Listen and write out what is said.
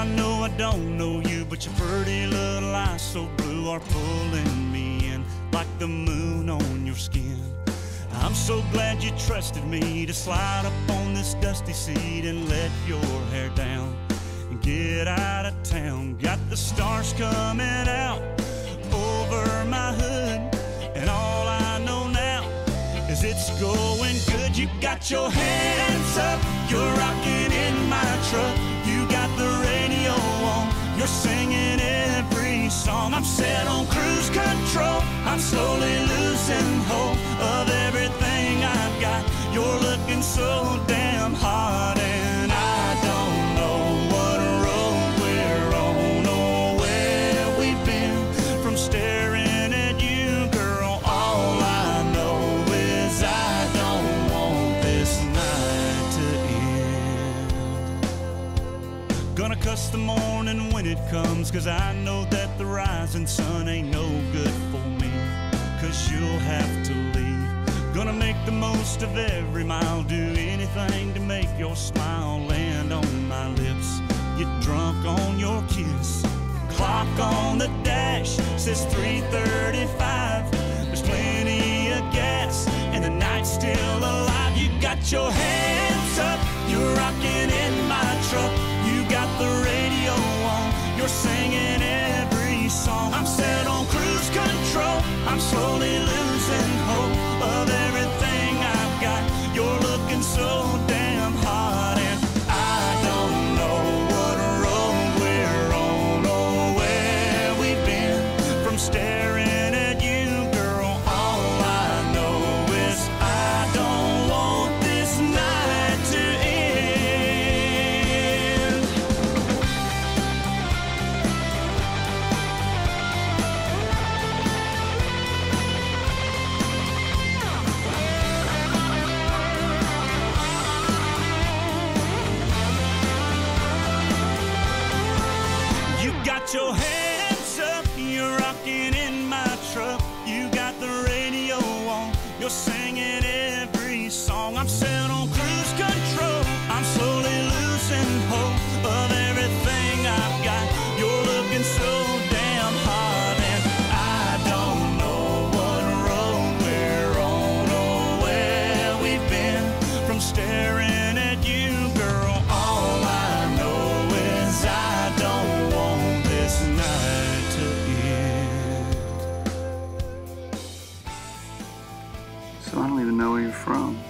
I know I don't know you, but your pretty little eyes so blue are pulling me in like the moon on your skin. I'm so glad you trusted me to slide up on this dusty seat and let your hair down and get out of town. Got the stars coming out over my hood, and all I know now is it's going good. You got your hands up, you're rocking in my truck. Cuss the morning when it comes, cause I know that the rising sun ain't no good for me. Cause you'll have to leave. Gonna make the most of every mile, do anything to make your smile land on my lips. Get drunk on your kiss. Clock on the dash says 3:35. There's plenty of gas, and the night's still alive. You got your hands up, you're rocking singing every song. I'm set on cruise control. I'm slowly losing your hands So I don't even know where you're from.